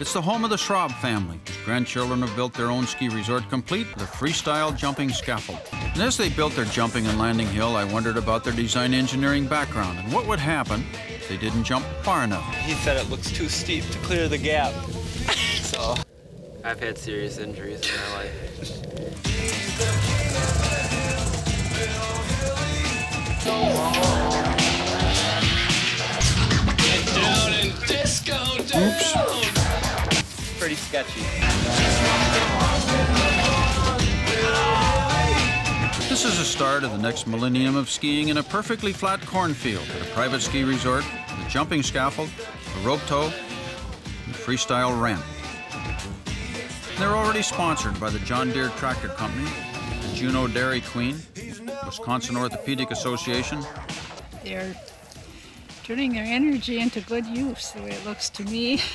It's the home of the Schrab family, whose grandchildren have built their own ski resort complete with a freestyle jumping scaffold. And as they built their jumping and landing hill, I wondered about their design engineering background and what would happen if they didn't jump far enough. He said it looks too steep to clear the gap. so I've had serious injuries in my life. Oops. Pretty sketchy. This is the start of the next millennium of skiing in a perfectly flat cornfield at a private ski resort with a jumping scaffold, a rope tow, and a freestyle ramp. They're already sponsored by the John Deere Tractor Company, the Juneau Dairy Queen, Wisconsin Orthopedic Association, They're turning their energy into good use, the way it looks to me.